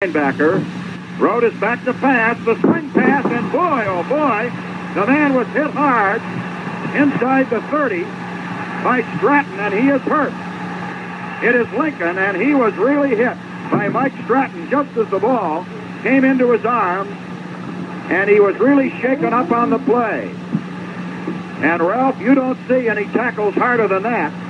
linebacker. Rote is back to pass, the swing pass, and boy, oh boy, the man was hit hard inside the 30 by Stratton, and he is hurt. It is Lincoln, and he was really hit by Mike Stratton just as the ball came into his arms, and he was really shaken up on the play. And Ralph, you don't see any tackles harder than that